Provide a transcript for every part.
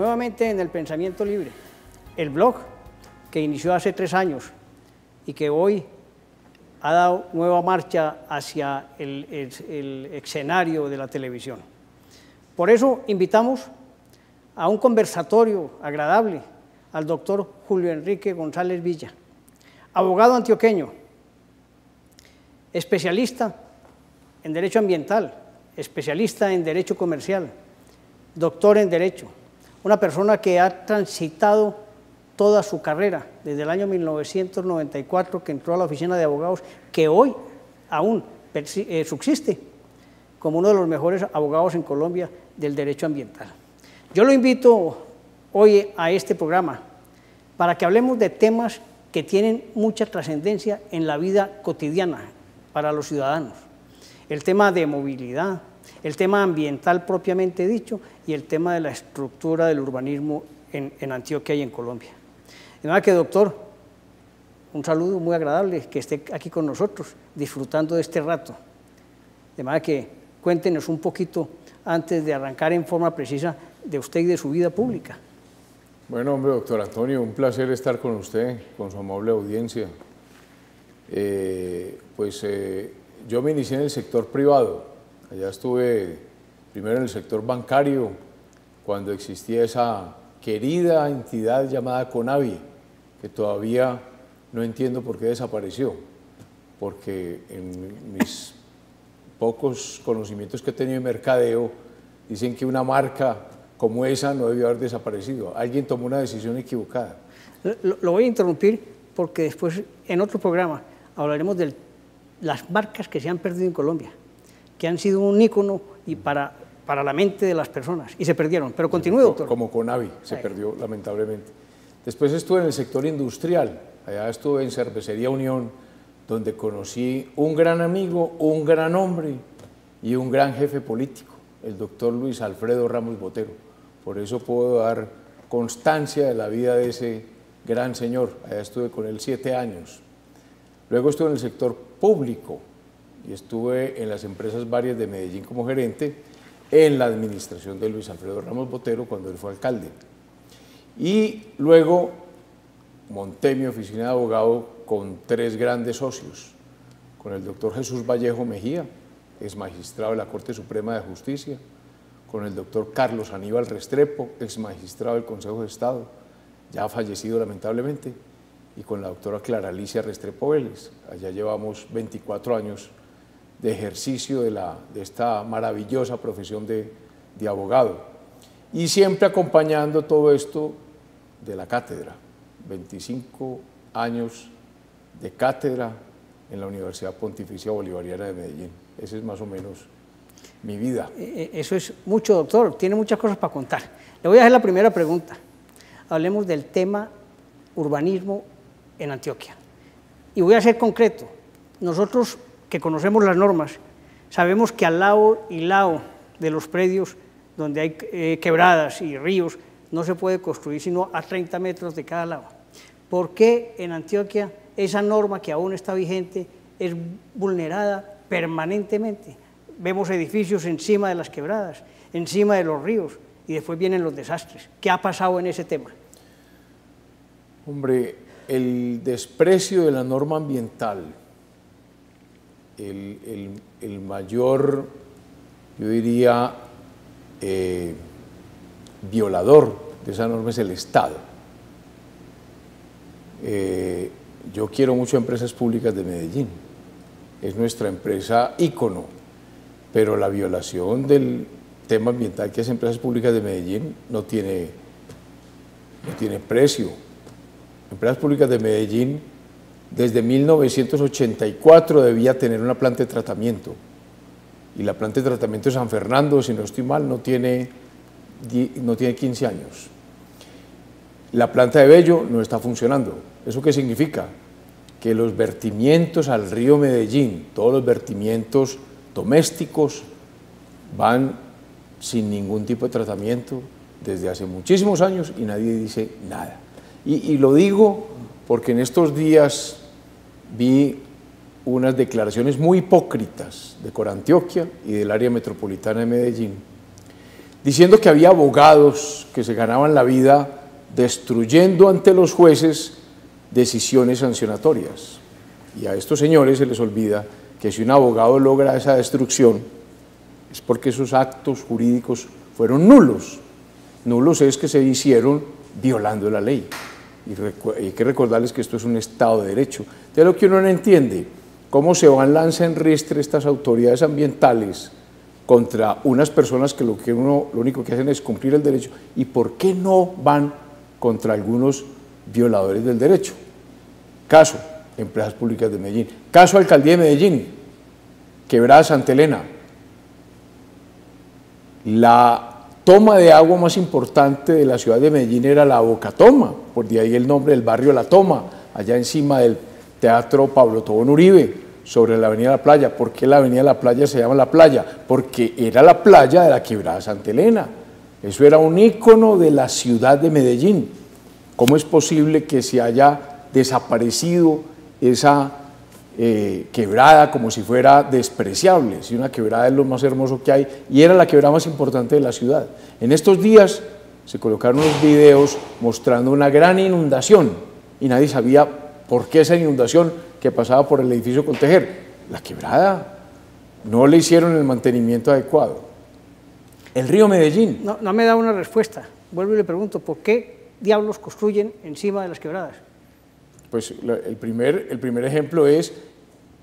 nuevamente en el pensamiento libre. El blog que inició hace tres años y que hoy ha dado nueva marcha hacia el, escenario de la televisión. Por eso invitamos a un conversatorio agradable al doctor Julio Enrique González Villa, abogado antioqueño, especialista en Derecho Ambiental, especialista en Derecho Comercial, doctor en Derecho, una persona que ha transitado toda su carrera, desde el año 1994 que entró a la oficina de abogados, que hoy aún eh, subsiste como uno de los mejores abogados en Colombia del derecho ambiental. Yo lo invito hoy a este programa para que hablemos de temas que tienen mucha trascendencia en la vida cotidiana para los ciudadanos. El tema de movilidad, el tema ambiental propiamente dicho y el tema de la estructura del urbanismo en, Antioquia y en Colombia. De manera que, doctor, un saludo muy agradable que esté aquí con nosotros, disfrutando de este rato. De manera que cuéntenos un poquito, antes de arrancar en forma precisa, de usted y de su vida pública. Bueno, hombre, doctor Antonio, un placer estar con usted, con su amable audiencia. Eh, pues eh, yo me inicié en el sector privado, Allá estuve primero en el sector bancario, cuando existía esa querida entidad llamada Conavi, que todavía no entiendo por qué desapareció, porque en mis pocos conocimientos que he tenido en mercadeo, dicen que una marca como esa no debió haber desaparecido. Alguien tomó una decisión equivocada. Lo, lo voy a interrumpir porque después en otro programa hablaremos de las marcas que se han perdido en Colombia que han sido un ícono y para, para la mente de las personas y se perdieron. Pero continúe, doctor. Como Conavi, se perdió lamentablemente. Después estuve en el sector industrial, allá estuve en Cervecería Unión, donde conocí un gran amigo, un gran hombre y un gran jefe político, el doctor Luis Alfredo Ramos Botero. Por eso puedo dar constancia de la vida de ese gran señor. Allá estuve con él siete años. Luego estuve en el sector público, y estuve en las empresas varias de Medellín como gerente en la administración de Luis Alfredo Ramos Botero cuando él fue alcalde. Y luego monté mi oficina de abogado con tres grandes socios, con el doctor Jesús Vallejo Mejía, ex magistrado de la Corte Suprema de Justicia, con el doctor Carlos Aníbal Restrepo, ex magistrado del Consejo de Estado, ya fallecido lamentablemente, y con la doctora Clara Alicia Restrepo Vélez. Allá llevamos 24 años de ejercicio de, la, de esta maravillosa profesión de, de abogado. Y siempre acompañando todo esto de la cátedra, 25 años de cátedra en la Universidad Pontificia Bolivariana de Medellín. Esa es más o menos mi vida. Eh, eh, eso es mucho, doctor. Tiene muchas cosas para contar. Le voy a hacer la primera pregunta. Hablemos del tema urbanismo en Antioquia. Y voy a ser concreto. Nosotros que conocemos las normas, sabemos que al lado y lado de los predios donde hay eh, quebradas y ríos, no se puede construir sino a 30 metros de cada lado. ¿Por qué en Antioquia esa norma que aún está vigente es vulnerada permanentemente? Vemos edificios encima de las quebradas, encima de los ríos, y después vienen los desastres. ¿Qué ha pasado en ese tema? Hombre, el desprecio de la norma ambiental el, mayor, yo diría, eh, violador de esa norma es el Estado. Eh, yo quiero mucho empresas públicas de Medellín, es nuestra empresa ícono, pero la violación del tema ambiental que hace empresas públicas de Medellín no tiene, no tiene precio. Empresas públicas de Medellín desde 1984 debía tener una planta de tratamiento. Y la planta de tratamiento de San Fernando, si no estoy mal, no tiene, no tiene 15 años. La planta de Bello no está funcionando. ¿Eso qué significa? Que los vertimientos al río Medellín, todos los vertimientos domésticos, van sin ningún tipo de tratamiento desde hace muchísimos años y nadie dice nada. Y, y lo digo porque en estos días vi unas declaraciones muy hipócritas de Corantioquia y del área metropolitana de Medellín, diciendo que había abogados que se ganaban la vida destruyendo ante los jueces decisiones sancionatorias. Y a estos señores se les olvida que si un abogado logra esa destrucción es porque esos actos jurídicos fueron nulos. Nulos es que se hicieron violando la ley. Y hay que recordarles que esto es un Estado de Derecho. De lo que uno no entiende, cómo se van lanza en ristre estas autoridades ambientales contra unas personas que lo, que uno, lo único que hacen es cumplir el derecho y por qué no van contra algunos violadores del derecho. Caso, Empresas Públicas de Medellín. Caso, Alcaldía de Medellín, Quebrada Santa Elena. La toma de agua más importante de la ciudad de Medellín era la Boca Toma, por de ahí el nombre del barrio La Toma, allá encima del Teatro Pablo Tobón Uribe, sobre la Avenida La Playa. ¿Por qué la Avenida La Playa se llama La Playa? Porque era la playa de la quebrada Santa Elena. Eso era un ícono de la ciudad de Medellín. ¿Cómo es posible que se haya desaparecido esa eh, quebrada como si fuera despreciable, si una quebrada es lo más hermoso que hay y era la quebrada más importante de la ciudad. En estos días se colocaron unos videos mostrando una gran inundación y nadie sabía por qué esa inundación que pasaba por el edificio Contejer. La quebrada no le hicieron el mantenimiento adecuado. El río Medellín. No, no me da una respuesta. Vuelvo y le pregunto, ¿por qué diablos construyen encima de las quebradas? Pues el primer, el primer ejemplo es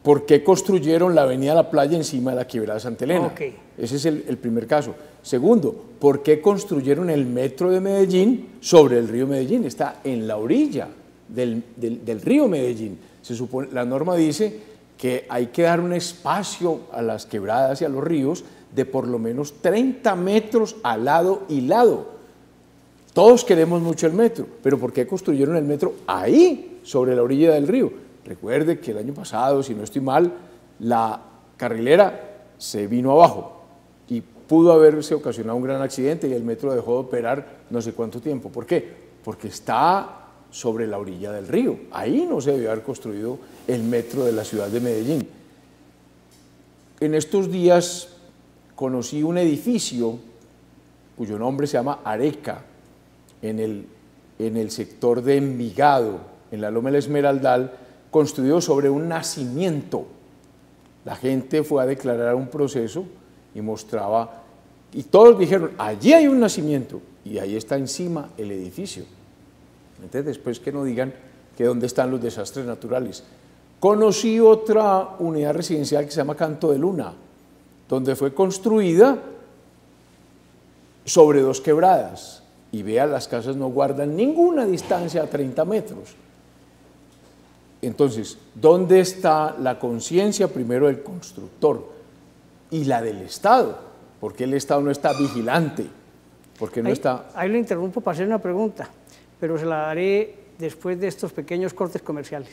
por qué construyeron la avenida La Playa encima de la quebrada Santa Elena. Ese es el, primer caso. Segundo, ¿por qué construyeron el metro de Medellín sobre el río Medellín? Está en la orilla del, río Medellín. Se supone, la norma dice que hay que dar un espacio a las quebradas y a los ríos de por lo menos 30 metros al lado y lado. Todos queremos mucho el metro, pero ¿por qué construyeron el metro ahí? sobre la orilla del río. Recuerde que el año pasado, si no estoy mal, la carrilera se vino abajo y pudo haberse ocasionado un gran accidente y el metro dejó de operar no sé cuánto tiempo. ¿Por qué? Porque está sobre la orilla del río. Ahí no se debió haber construido el metro de la ciudad de Medellín. En estos días conocí un edificio cuyo nombre se llama Areca, en el, en el sector de Envigado, en la Loma del Esmeraldal, construido sobre un nacimiento. La gente fue a declarar un proceso y mostraba, y todos dijeron, allí hay un nacimiento, y ahí está encima el edificio. Entonces, después que no digan que dónde están los desastres naturales. Conocí otra unidad residencial que se llama Canto de Luna, donde fue construida sobre dos quebradas. Y vea, las casas no guardan ninguna distancia a 30 metros. Entonces, ¿dónde está la conciencia primero del constructor y la del Estado? ¿Por qué el Estado no está vigilante? ¿Por no ahí, está...? Ahí le interrumpo para hacer una pregunta, pero se la daré después de estos pequeños cortes comerciales.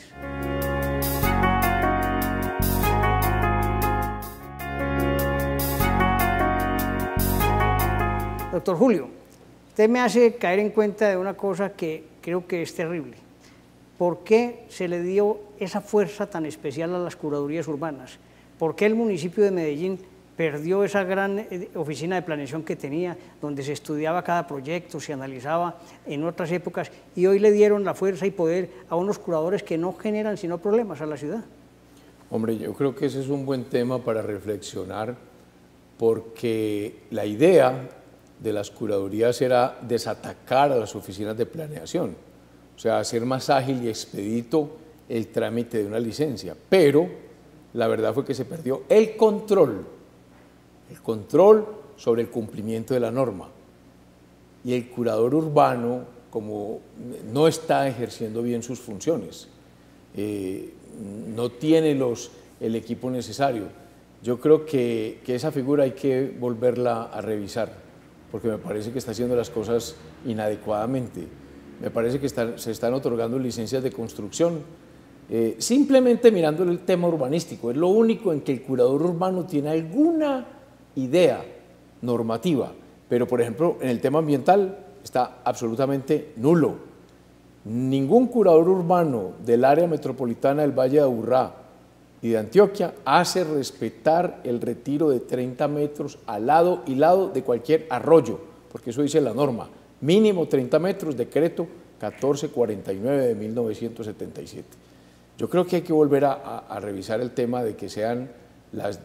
Doctor Julio, usted me hace caer en cuenta de una cosa que creo que es terrible. ¿Por qué se le dio esa fuerza tan especial a las curadurías urbanas? ¿Por qué el municipio de Medellín perdió esa gran eh, oficina de planeación que tenía, donde se estudiaba cada proyecto, se analizaba en otras épocas, y hoy le dieron la fuerza y poder a unos curadores que no generan sino problemas a la ciudad? Hombre, yo creo que ese es un buen tema para reflexionar, porque la idea de las curadurías era desatacar a las oficinas de planeación o sea, hacer más ágil y expedito el trámite de una licencia. Pero la verdad fue que se perdió el control, el control sobre el cumplimiento de la norma. Y el curador urbano, como no está ejerciendo bien sus funciones, eh, no tiene los, el equipo necesario. Yo creo que, que esa figura hay que volverla a revisar, porque me parece que está haciendo las cosas inadecuadamente me parece que se están otorgando licencias de construcción, eh, simplemente mirando el tema urbanístico. Es lo único en que el curador urbano tiene alguna idea normativa, pero por ejemplo en el tema ambiental está absolutamente nulo. Ningún curador urbano del área metropolitana del Valle de Aburrá y de Antioquia hace respetar el retiro de 30 metros al lado y lado de cualquier arroyo, porque eso dice la norma, mínimo 30 metros, decreto 1449 de 1977. Yo creo que hay que volver a, revisar el tema de que sean las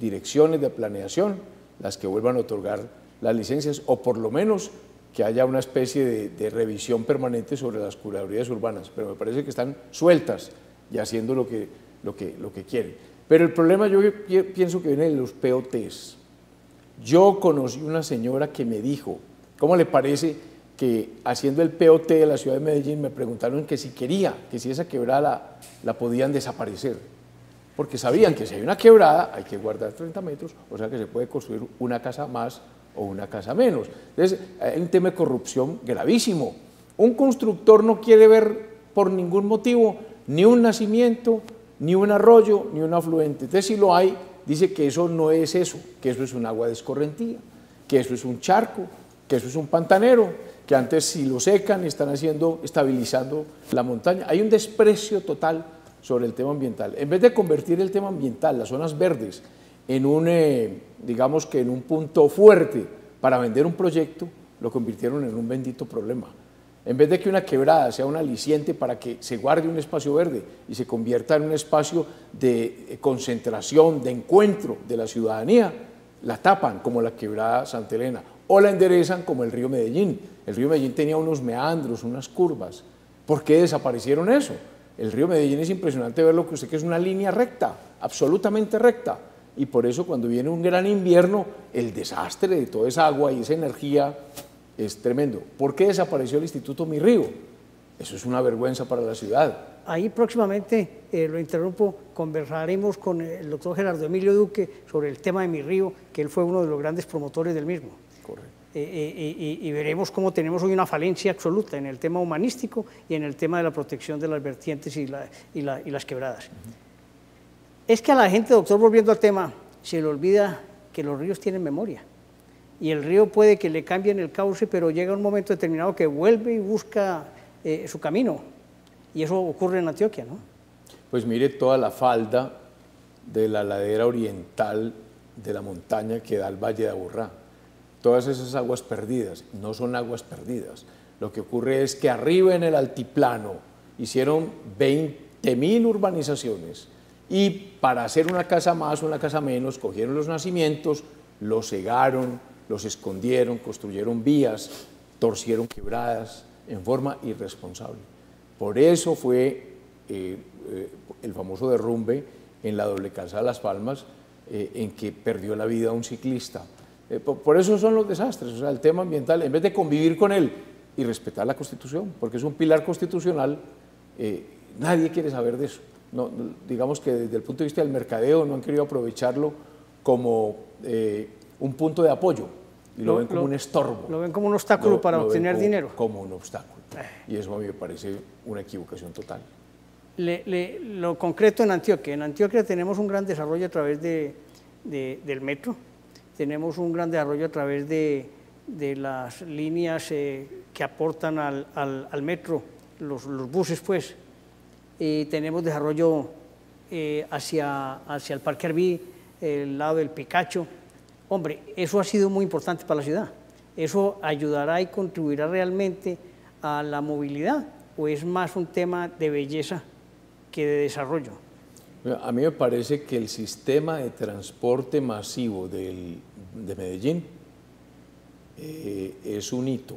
direcciones de planeación las que vuelvan a otorgar las licencias o por lo menos que haya una especie de, revisión permanente sobre las curadurías urbanas, pero me parece que están sueltas y haciendo lo que, lo que, lo que quieren. Pero el problema yo pienso que viene de los POTs. Yo conocí una señora que me dijo, ¿cómo le parece que haciendo el POT de la ciudad de Medellín me preguntaron que si quería, que si esa quebrada la, la podían desaparecer? Porque sabían que si hay una quebrada hay que guardar 30 metros, o sea que se puede construir una casa más o una casa menos. Entonces, hay un tema de corrupción gravísimo. Un constructor no quiere ver por ningún motivo ni un nacimiento, ni un arroyo, ni un afluente. Entonces, si lo hay, dice que eso no es eso, que eso es un agua descorrentía, que eso es un charco, que eso es un pantanero, que antes si lo secan están haciendo, estabilizando la montaña. Hay un desprecio total sobre el tema ambiental. En vez de convertir el tema ambiental, las zonas verdes, en un, eh, digamos que en un punto fuerte para vender un proyecto, lo convirtieron en un bendito problema. En vez de que una quebrada sea un aliciente para que se guarde un espacio verde y se convierta en un espacio de eh, concentración, de encuentro de la ciudadanía, la tapan como la quebrada Santa Elena o la enderezan como el río Medellín. El río Medellín tenía unos meandros, unas curvas. ¿Por qué desaparecieron eso? El río Medellín es impresionante verlo que usted que es una línea recta, absolutamente recta y por eso cuando viene un gran invierno, el desastre de toda esa agua y esa energía es tremendo. ¿Por qué desapareció el Instituto Mi Río? Eso es una vergüenza para la ciudad. Ahí próximamente, eh, lo interrumpo, conversaremos con el doctor Gerardo Emilio Duque sobre el tema de Mi Río, que él fue uno de los grandes promotores del mismo. Correcto. Eh, eh, y, veremos cómo tenemos hoy una falencia absoluta en el tema humanístico y en el tema de la protección de las vertientes y, las quebradas. Es que a la gente, doctor, volviendo al tema, se le olvida que los ríos tienen memoria. Y el río puede que le cambien el cauce, pero llega un momento determinado que vuelve y busca eh, su camino. Y eso ocurre en Antioquia, ¿no? Pues mire toda la falda de la ladera oriental de la montaña que da al Valle de Aburrá. Todas esas aguas perdidas no son aguas perdidas. Lo que ocurre es que arriba en el altiplano hicieron 20.000 urbanizaciones y para hacer una casa más o una casa menos, cogieron los nacimientos, los cegaron, los escondieron, construyeron vías, torcieron quebradas en forma irresponsable. Por eso fue eh, eh, el famoso derrumbe en la doble calzada de Las Palmas, eh, en que perdió la vida un ciclista. Por, por, eso son los desastres, o sea, el tema ambiental, en vez de convivir con él y respetar la Constitución, porque es un pilar constitucional, nadie quiere saber de eso no, digamos que desde el punto de vista del mercadeo no han querido aprovecharlo como eh, un punto de apoyo y lo, ven como un estorbo. Lo ven como un obstáculo para obtener dinero. Como un obstáculo. Eh. Y eso a mí me parece una equivocación total. lo concreto en Antioquia. En Antioquia tenemos un gran desarrollo a través de, del metro, tenemos un gran desarrollo a través de, las líneas eh, que aportan al, al, metro, los, los buses pues, y tenemos desarrollo eh, hacia, hacia el Parque Arví, el lado del Picacho. Hombre, eso ha sido muy importante para la ciudad. ¿Eso ayudará y contribuirá realmente a la movilidad o es más un tema de belleza que de desarrollo? A mí me parece que el sistema de transporte masivo del, de Medellín eh, es un hito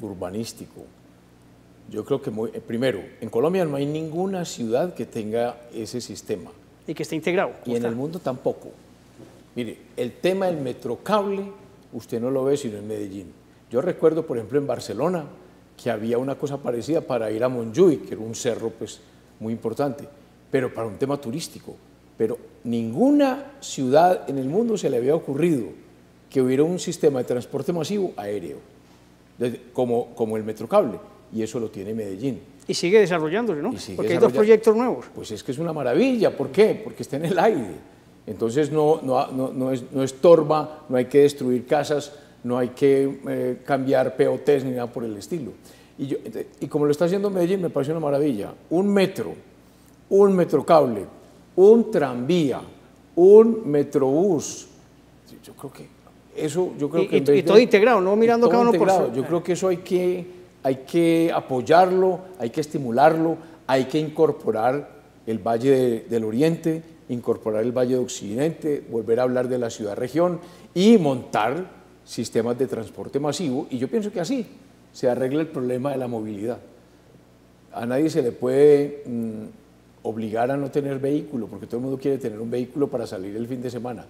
urbanístico, yo creo que, muy, eh, primero, en Colombia no hay ninguna ciudad que tenga ese sistema. Y que esté integrado. Y en el mundo tampoco. Mire, el tema del metrocable, usted no lo ve sino en Medellín. Yo recuerdo, por ejemplo, en Barcelona, que había una cosa parecida para ir a Montjuic, que era un cerro pues, muy importante, pero para un tema turístico. Pero ninguna ciudad en el mundo se le había ocurrido que hubiera un sistema de transporte masivo aéreo, como, como el metrocable y eso lo tiene Medellín. Y sigue desarrollándose, ¿no? Porque hay dos proyectos nuevos. Pues es que es una maravilla. ¿Por qué? Porque está en el aire. Entonces no, no, no, es, no estorba, no hay que destruir casas, no hay que eh, cambiar POTs ni nada por el estilo. Y, yo, y como lo está haciendo Medellín, me parece una maravilla. Un metro, un metro cable un tranvía, un metrobús. Yo creo que eso, yo creo y, que... y todo integrado, no mirando cada uno por su... Yo creo que eso hay que, hay que apoyarlo, hay que estimularlo, hay que incorporar el Valle del Oriente, incorporar el Valle de Occidente, volver a hablar de la ciudad-región y montar sistemas de transporte masivo. Y yo pienso que así se arregla el problema de la movilidad. A nadie se le puede mm, obligar a no tener vehículo, porque todo el mundo quiere tener un vehículo para salir el fin de semana.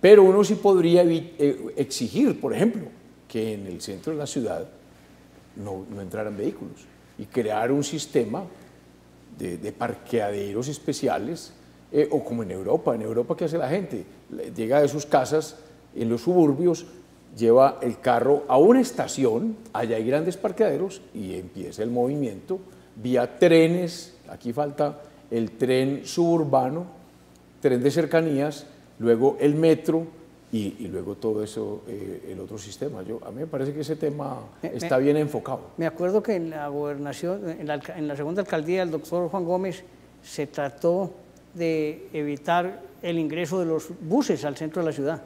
Pero uno sí podría eh, exigir, por ejemplo, que en el centro de la ciudad no, entraran vehículos y crear un sistema de, parqueaderos especiales, eh, o como en Europa. En Europa, ¿qué hace la gente? Llega de sus casas en los suburbios, lleva el carro a una estación, allá hay grandes parqueaderos y empieza el movimiento vía trenes, aquí falta el tren suburbano, tren de cercanías, luego el metro y, luego todo eso, eh, el otro sistema. Yo, a mí me parece que ese tema está bien enfocado. Me acuerdo que en la gobernación, en la, en la segunda alcaldía del doctor Juan Gómez, se trató de evitar el ingreso de los buses al centro de la ciudad.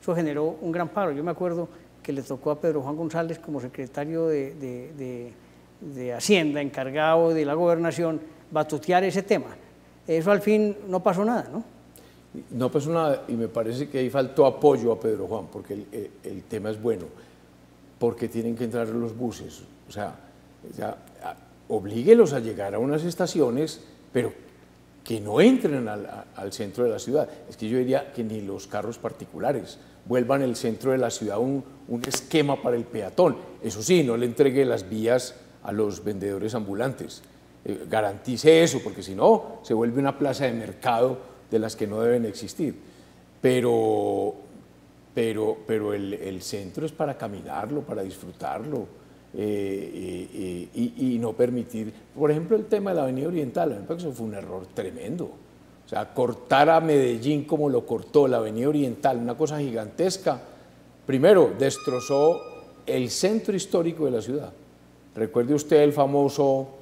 Eso generó un gran paro. Yo me acuerdo que le tocó a Pedro Juan González como secretario de, de, de Hacienda, encargado de la gobernación, batutear ese tema. Eso al fin no pasó nada, ¿no? No pasó nada y me parece que ahí faltó apoyo a Pedro Juan, porque el, tema es bueno, porque tienen que entrar los buses. O sea, ya, oblíguelos a llegar a unas estaciones, pero que no entren al, centro de la ciudad. Es que yo diría que ni los carros particulares vuelvan el centro de la ciudad un, un esquema para el peatón. Eso sí, no le entregue las vías a los vendedores ambulantes. Eh, garantice eso, porque si no, se vuelve una plaza de mercado de las que no deben existir. Pero, pero, pero el, centro es para caminarlo, para disfrutarlo eh, y, no permitir, por ejemplo, el tema de la Avenida Oriental, que eso fue un error tremendo. O sea, cortar a Medellín como lo cortó la Avenida Oriental, una cosa gigantesca, primero destrozó el centro histórico de la ciudad. Recuerde usted el famoso,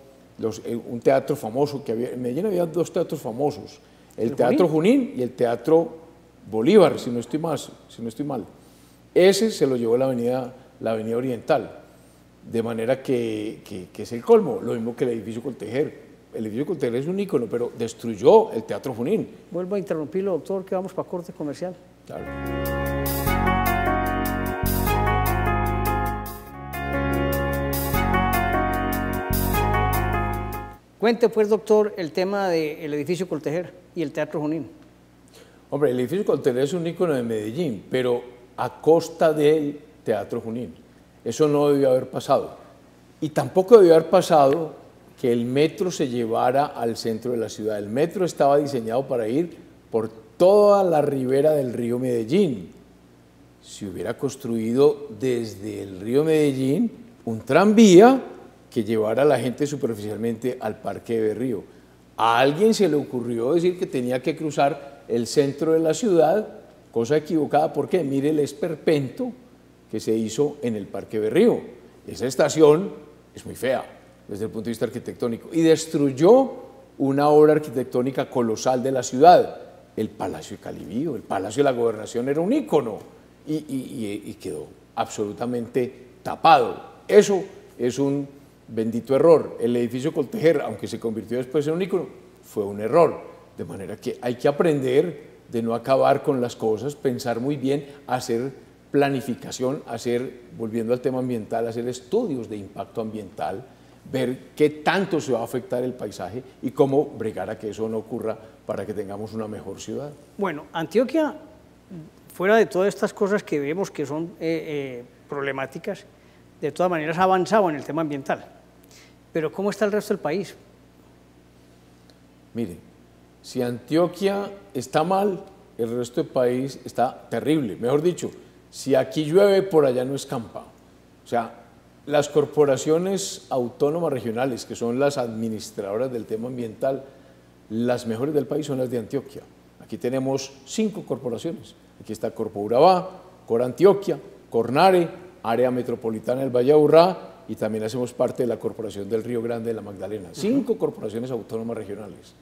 eh, un teatro famoso que había, en Medellín había dos teatros famosos, el, Teatro Junín? y el Teatro Bolívar, si no estoy mal, si no estoy mal. Ese se lo llevó la avenida, la avenida Oriental, de manera que, que, es el colmo, lo mismo que el edificio Coltejer. El edificio Coltejer es un ícono, pero destruyó el Teatro Junín. Vuelvo a interrumpirlo, doctor, que vamos para corte comercial. Claro. Cuente pues, doctor, el tema del edificio Coltejer y el Teatro Junín. Hombre, el edificio Coltejer es un ícono de Medellín, pero a costa del Teatro Junín. Eso no debió haber pasado. Y tampoco debió haber pasado que el metro se llevara al centro de la ciudad. El metro estaba diseñado para ir por toda la ribera del río Medellín. Si hubiera construido desde el río Medellín un tranvía, que llevara a la gente superficialmente al Parque de Río. A alguien se le ocurrió decir que tenía que cruzar el centro de la ciudad, cosa equivocada, porque mire el esperpento que se hizo en el Parque de Río. Esa estación es muy fea desde el punto de vista arquitectónico y destruyó una obra arquitectónica colosal de la ciudad, el Palacio de Calibío, el Palacio de la Gobernación era un ícono y, y quedó absolutamente tapado. Eso es un bendito error. El edificio Coltejer, aunque se convirtió después en un ícono, fue un error. De manera que hay que aprender de no acabar con las cosas, pensar muy bien, hacer planificación, hacer, volviendo al tema ambiental, hacer estudios de impacto ambiental, ver qué tanto se va a afectar el paisaje y cómo bregar a que eso no ocurra para que tengamos una mejor ciudad. Bueno, Antioquia, fuera de todas estas cosas que vemos que son eh, eh, problemáticas, de todas maneras ha avanzado en el tema ambiental. Pero ¿cómo está el resto del país? Mire, si Antioquia está mal, el resto del país está terrible. Mejor dicho, si aquí llueve, por allá no escampa. O sea, las corporaciones autónomas regionales, que son las administradoras del tema ambiental, las mejores del país son las de Antioquia. Aquí tenemos cinco corporaciones. Aquí está Corpo Urabá, Cor Antioquia, Cornare, Área Metropolitana del Valle Aburrá y también hacemos parte de la Corporación del Río Grande de la Magdalena. Cinco corporaciones autónomas regionales.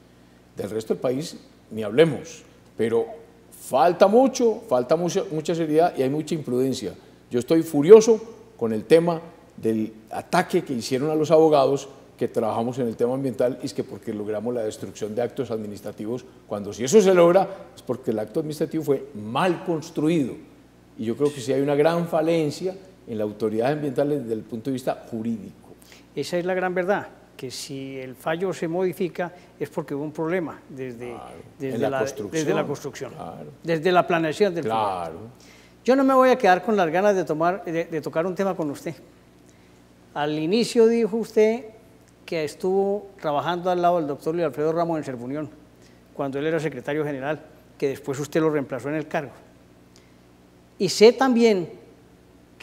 Del resto del país ni hablemos, pero falta mucho, falta mucha, mucha seriedad y hay mucha imprudencia. Yo estoy furioso con el tema del ataque que hicieron a los abogados que trabajamos en el tema ambiental y es que porque logramos la destrucción de actos administrativos, cuando si eso se logra es porque el acto administrativo fue mal construido. Y yo creo que sí hay una gran falencia en la autoridad ambiental desde el punto de vista jurídico. Esa es la gran verdad, que si el fallo se modifica es porque hubo un problema desde, desde, la, construcción, desde la construcción, desde la planeación del claro. Yo no me voy a quedar con las ganas de, tomar, de tocar un tema con usted. Al inicio dijo usted que estuvo trabajando al lado del doctor Luis Alfredo Ramos en Servunión, cuando él era secretario general, que después usted lo reemplazó en el cargo. Y sé también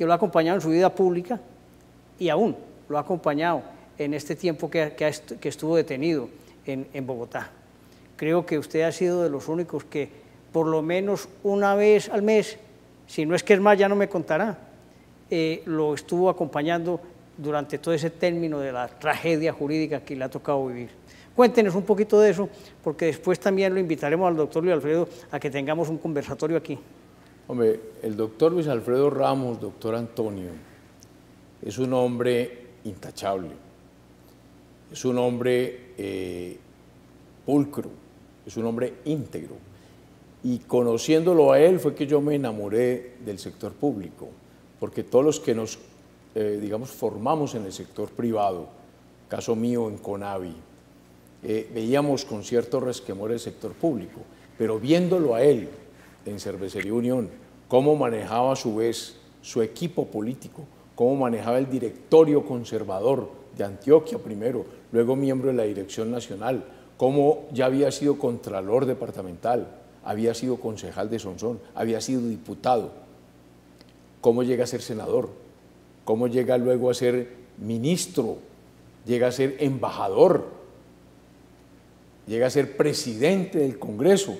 que lo ha acompañado en su vida pública y aún lo ha acompañado en este tiempo que, que estuvo detenido en, en, Bogotá. Creo que usted ha sido de los únicos que por lo menos una vez al mes, si no es que es más, ya no me contará, eh, lo estuvo acompañando durante todo ese término de la tragedia jurídica que le ha tocado vivir. Cuéntenos un poquito de eso, porque después también lo invitaremos al doctor Luis Alfredo a que tengamos un conversatorio aquí. Hombre, el doctor Luis Alfredo Ramos, doctor Antonio, es un hombre intachable, es un hombre eh, pulcro, es un hombre íntegro. Y conociéndolo a él fue que yo me enamoré del sector público, porque todos los que nos eh, digamos, formamos en el sector privado, caso mío en Conavi, eh, veíamos con cierto resquemor el sector público, pero viéndolo a él en Cervecería Unión, cómo manejaba a su vez su equipo político, cómo manejaba el directorio conservador de Antioquia primero, luego miembro de la Dirección Nacional, cómo ya había sido contralor departamental, había sido concejal de Sonsón, había sido diputado, cómo llega a ser senador, cómo llega luego a ser ministro, llega a ser embajador, llega a ser presidente del Congreso,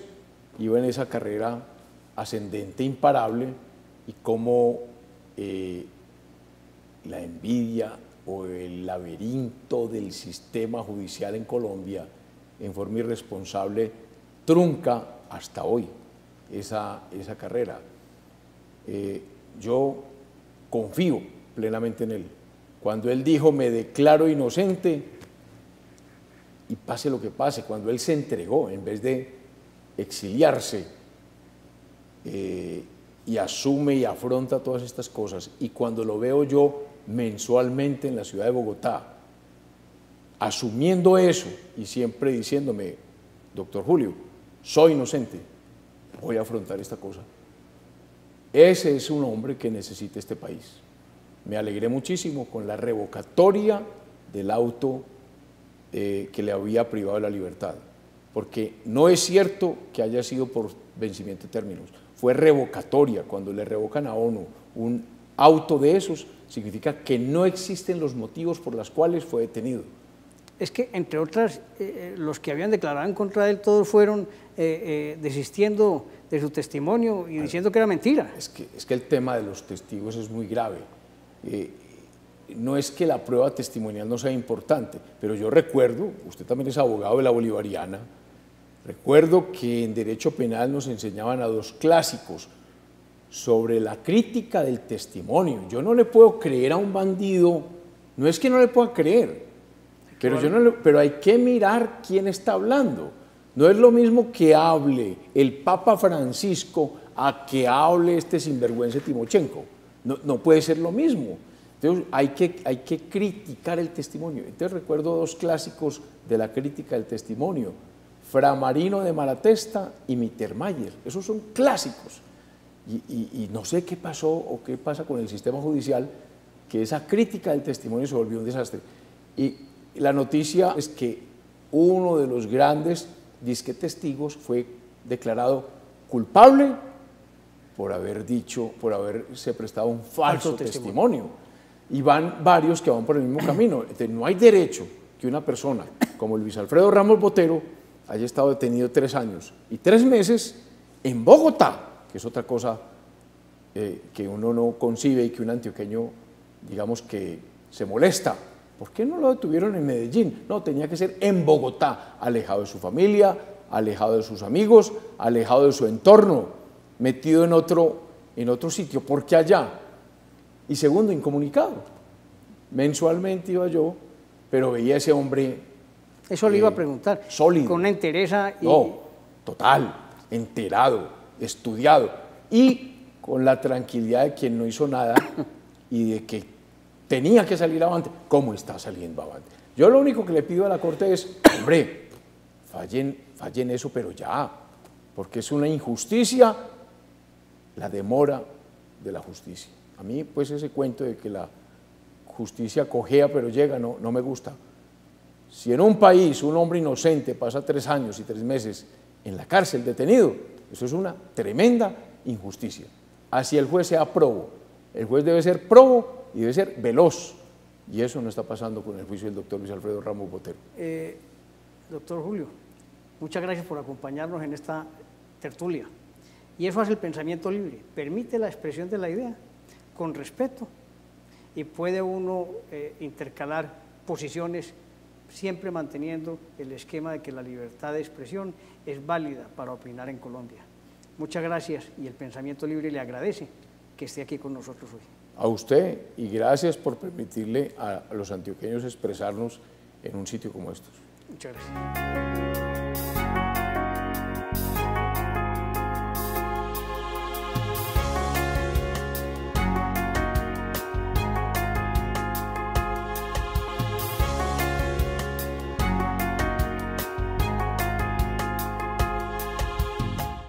iba en esa carrera ascendente imparable y cómo eh, la envidia o el laberinto del sistema judicial en Colombia en forma irresponsable trunca hasta hoy esa, esa carrera. Eh, yo confío plenamente en Él. Cuando Él dijo, me declaro inocente, y pase lo que pase, cuando Él se entregó, en vez de exiliarse, eh, y asume y afronta todas estas cosas, y cuando lo veo yo mensualmente en la ciudad de Bogotá, asumiendo eso y siempre diciéndome, doctor Julio, soy inocente, voy a afrontar esta cosa. Ese es un hombre que necesita este país me alegré muchísimo con la revocatoria del auto eh, que le había privado la libertad, porque no es cierto que haya sido por vencimiento de términos, fue revocatoria. Cuando le revocan a ONU un auto de esos, significa que no existen los motivos por los cuales fue detenido. Es que, entre otras, eh, eh, los que habían declarado en contra de él, todos fueron desistiendo de su testimonio y diciendo que era mentira. Es que, es que el tema de los testigos es muy grave. Eh, no es que la prueba testimonial no sea importante, pero yo recuerdo, usted también es abogado de la bolivariana, recuerdo que en derecho penal nos enseñaban a dos clásicos sobre la crítica del testimonio. Yo no le puedo creer a un bandido, no es que no le pueda creer, pero, yo no pero hay que mirar quién está hablando. No es lo mismo que hable el Papa Francisco a que hable este sinvergüenza Timochenko. No, puede ser lo mismo. Entonces hay que, hay que criticar el testimonio. Entonces recuerdo dos clásicos de la crítica del testimonio, Framarino de Malatesta y Mittermeier. Esos son clásicos. Y, no sé qué pasó o qué pasa con el sistema judicial, que esa crítica del testimonio se volvió un desastre. Y la noticia es que uno de los grandes disque testigos fue declarado culpable por haber dicho, por haberse prestado un falso, testimonio. Y van varios que van por el mismo camino. no hay derecho que una persona como Luis Alfredo Ramos Botero haya estado detenido tres años y tres meses en Bogotá, que es otra cosa eh, que uno no concibe y que un antioqueño, digamos que se molesta. ¿Por qué no lo detuvieron en Medellín? No, tenía que ser en Bogotá, alejado de su familia, alejado de sus amigos, alejado de su entorno, metido en otro, en otro sitio, porque allá. Y segundo, incomunicado. Mensualmente iba yo, pero veía a ese hombre. Eso le iba a preguntar. Sólido. Con una entereza. Y... No, total, enterado, estudiado. Y con la tranquilidad de quien no hizo nada y de que tenía que salir avante. ¿Cómo está saliendo avante? Yo lo único que le pido a la Corte es, hombre, fallen, fallen eso, pero ya, porque es una injusticia la demora de la justicia. A mí, pues, ese cuento de que la justicia cojea pero llega, no, no me gusta. Si en un país un hombre inocente pasa tres años y tres meses en la cárcel detenido, eso es una tremenda injusticia. Así el juez sea probo. El juez debe ser probo y debe ser veloz. Y eso no está pasando con el juicio del doctor Luis Alfredo Ramos Botero. Eh, doctor Julio, muchas gracias por acompañarnos en esta tertulia. Y eso hace el pensamiento libre, permite la expresión de la idea con respeto y puede uno eh, intercalar posiciones siempre manteniendo el esquema de que la libertad de expresión es válida para opinar en Colombia. Muchas gracias y el Pensamiento Libre le agradece que esté aquí con nosotros hoy. A usted y gracias por permitirle a los antioqueños expresarnos en un sitio como estos. Muchas gracias.